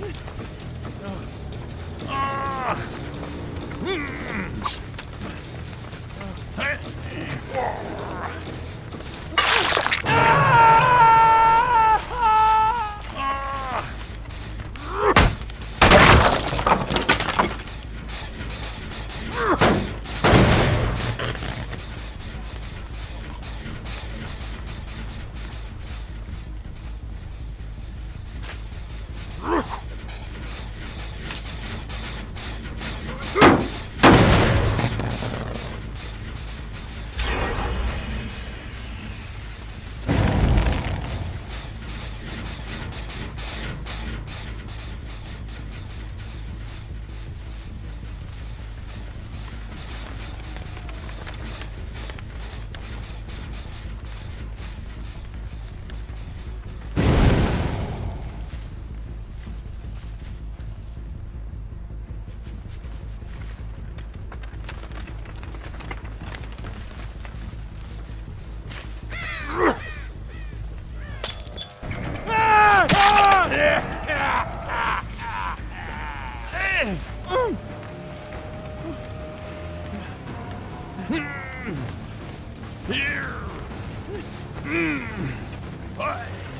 Woo! Hmm. Bye.